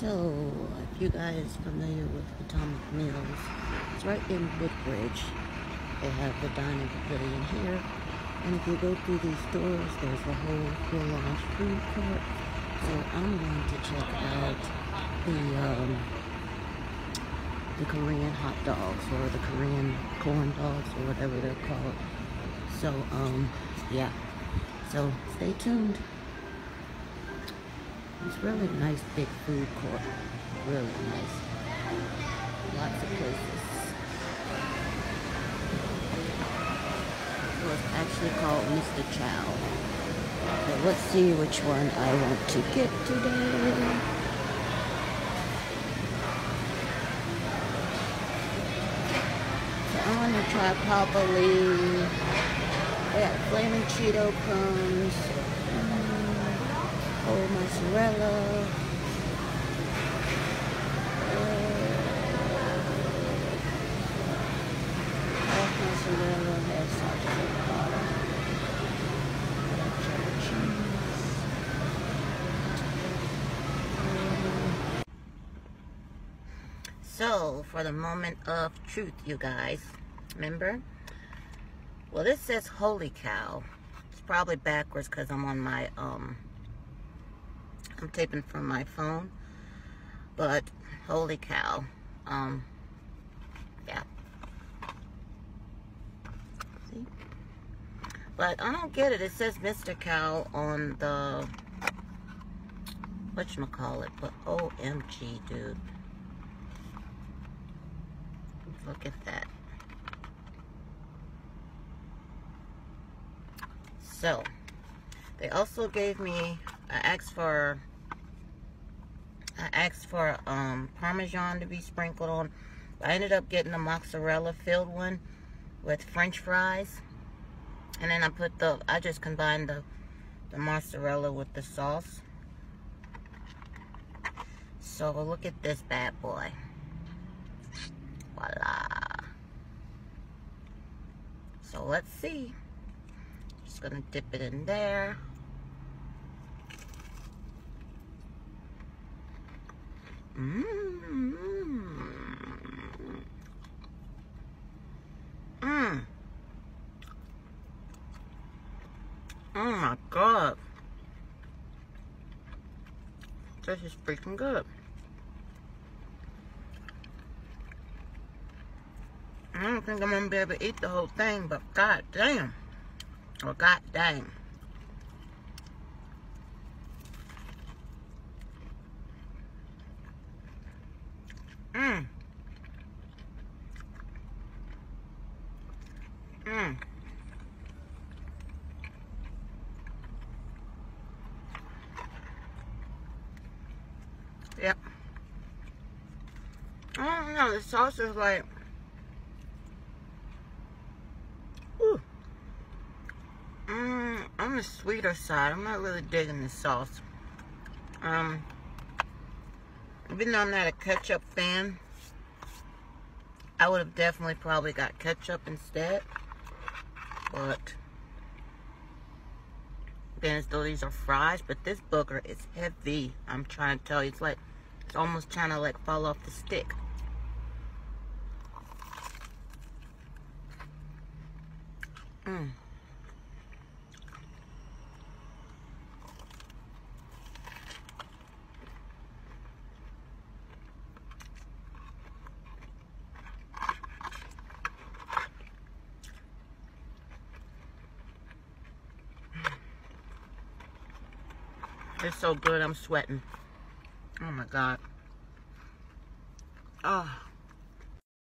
So, if you guys familiar with Potomac Mills, it's right in Woodbridge. They have the dining pavilion here. And if you go through these doors, there's a whole full launch food court. So I'm going to check out the um, the Korean hot dogs or the Korean corn dogs or whatever they're called. So um yeah. So stay tuned. It's really nice big food court. Really nice. Lots of places. So it's actually called Mr. Cow. So let's see which one I want to get today. So I'm gonna try probably yeah, flaming Cheeto cones mozzarella. Bottom. So, for the moment of truth, you guys, remember? Well, this says holy cow. It's probably backwards because I'm on my um, I'm taping from my phone. But holy cow. Um, yeah. See? But I don't get it. It says Mr. Cow on the whatchamacallit, but OMG, dude. Look at that. So, they also gave me, I asked for I asked for um, Parmesan to be sprinkled on. I ended up getting the mozzarella filled one with french fries. And then I put the, I just combined the, the mozzarella with the sauce. So look at this bad boy. Voila. So let's see. Just gonna dip it in there. Mmm. Mmm. Oh my god. This is freaking good. I don't think I'm gonna be able to eat the whole thing, but god damn. Or god dang. Mmm. Mmm. Yep. I don't know, the sauce is like, ooh. On the sweeter side. I'm not really digging the sauce. Um, even though I'm not a ketchup fan, I would have definitely probably got ketchup instead. But, then though these are fries, but this booger is heavy. I'm trying to tell you, it's like, it's almost trying to like fall off the stick. Mmm. It's so good, I'm sweating. Oh my God. Oh.